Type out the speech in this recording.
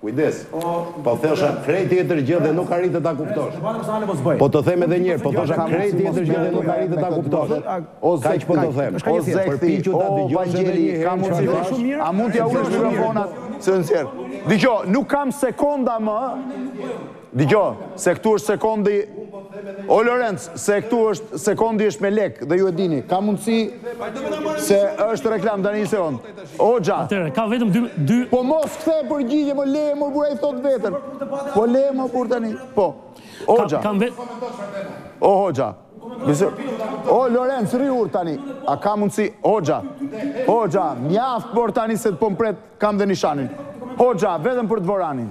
Kujdes, po thosha krejt tjetër gjë dhe nuk arrite ta kuptosh. Po të them edhe njëherë, po thosha krejt tjetër gjë dhe nuk arrite ta kuptosh. Kaq po të them. O zekthi, o Vangjeli, ka mundësi të thosh? A mund t'ja ulësh mikrofonat? Dëgjo, nuk kam sekonda më. Dëgjo, se këtu është sekondi O Lorenc, se këtu është sekondi është me lek dhe ju e dini. Ka mundësi se është reklam tani një sekond. Hoxha. Atëre, ka vetëm dy dy Po mos kthe përgjigje, lere mo burr i thotë vetes. Po lere mo burr tani. Po. Hoxha. Kam vetëm O Hoxha. Bisu... O Lorenc, rri urtë tani. A ka mundësi Hoxha? Hoxha, mjaft por tani se po më pret, kam dhe Nishanin. Hoxha, vetëm për Dvoranin.